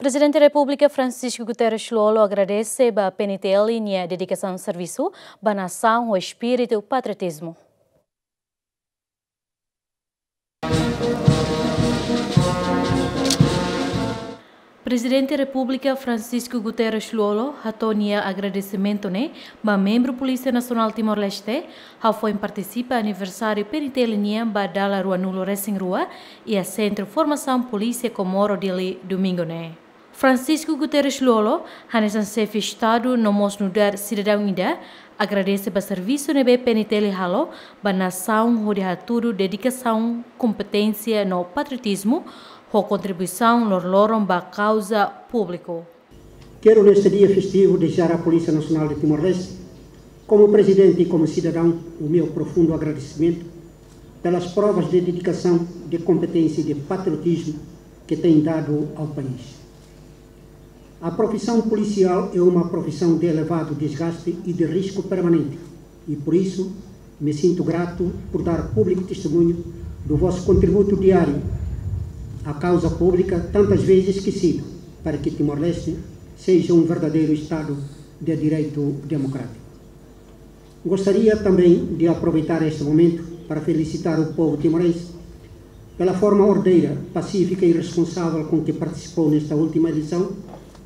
Presidente da República Francisco Guterres Lolo agradece a PNTL e a dedicação ao serviço, a nação, o espírito e o patriotismo. Presidente da República Francisco Guterres Lolo hatonia agradecimento né, ba membro Polícia Nacional Timor-Leste, ha foi participa aniversário penitelinha ba dala rua nulo Rua e a Centro Formação Polícia Comoro dele domingo né. Francisco Guterres Lolo, hanesan sef Estado no mos nudar cidadão ida, agradece para serviço nebe peniteli halo, ba nação, hodi haturu, dedicação, competência no patriotismo, com contribuição lor lorom ba causa público. Quero neste dia festivo deixar à Polícia Nacional de Timor-Leste, como presidente e como cidadão, o meu profundo agradecimento pelas provas de dedicação, de competência e de patriotismo que têm dado ao país. A profissão policial é uma profissão de elevado desgaste e de risco permanente, e por isso me sinto grato por dar público testemunho do vosso contributo diário a causa pública tantas vezes esquecido, para que Timor-Leste seja um verdadeiro Estado de direito democrático. Gostaria também de aproveitar este momento para felicitar o povo timorense pela forma ordeira, pacífica e responsável com que participou nesta última edição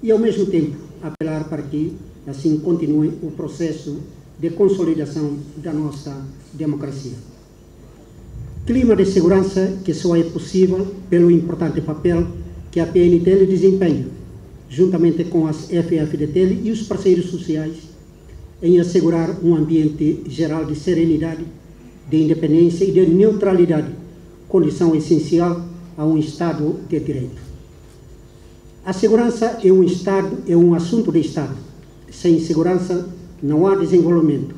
e, ao mesmo tempo, apelar para que assim continue o processo de consolidação da nossa democracia clima de segurança que só é possível pelo importante papel que a PNTL desempenha, juntamente com as FFDTL e os parceiros sociais, em assegurar um ambiente geral de serenidade, de independência e de neutralidade, condição essencial a um Estado de direito. A segurança é um Estado, é um assunto de Estado. Sem segurança não há desenvolvimento.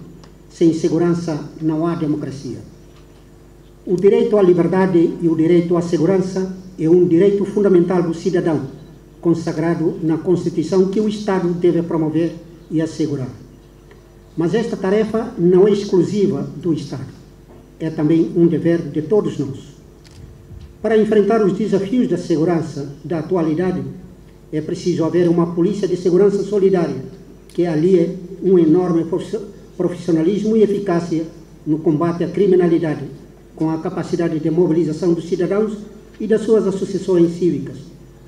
Sem segurança não há democracia. O direito à liberdade e o direito à segurança é um direito fundamental do cidadão, consagrado na Constituição que o Estado deve promover e assegurar. Mas esta tarefa não é exclusiva do Estado. É também um dever de todos nós. Para enfrentar os desafios da segurança da atualidade, é preciso haver uma polícia de segurança solidária que alie um enorme profissionalismo e eficácia no combate à criminalidade com a capacidade de mobilização dos cidadãos e das suas associações cívicas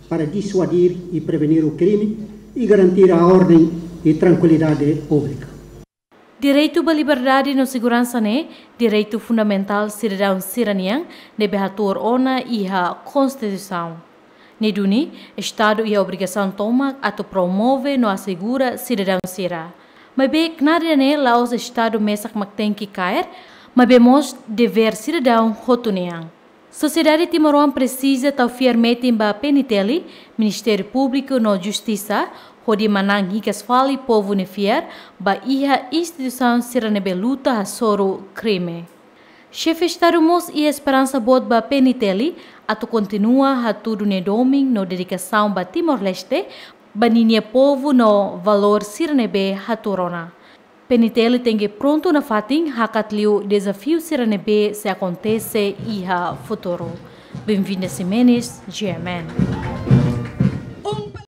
para dissuadir e prevenir o crime e garantir a ordem e tranquilidade pública. Direito à liberdade e segurança né, direito fundamental cidadão siranian, deve atuar ona e a Constituição. Neduni, Estado e a obrigação toma a promove no assegura cidadão sira. Mas bem, nada né, lá os Estado mesak mak tem que cair, mabemos dever cidadão rotuniang. Sociedade Timoruan precisa tal firmete ba peniteli, Ministério Público no Justiça, hodi manang hikas fali povo nefier, ba iha instituição siranebe luta a soro crime. Chefe Estado Mos e Esperança Bod ba peniteli, atu continua a tudo ne doming no dedicação ba Timor-Leste, ba povo no valor siranebe haturona. PNTL tem pronto na fatin hakatliu desafio siranebe se acontece e ha futuro. Bem-vindo a Simenes, GMN.